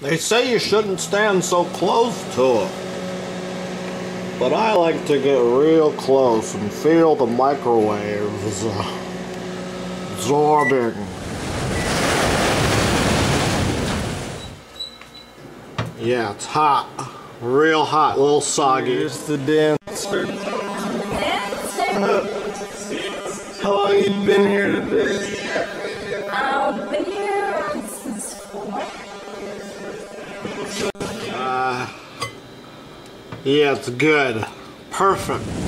They say you shouldn't stand so close to it. But I like to get real close and feel the microwaves uh, absorbing. Yeah, it's hot. Real hot, a little soggy. Here's the dancer. How long you been here today? Uh, yeah, it's good. Perfect.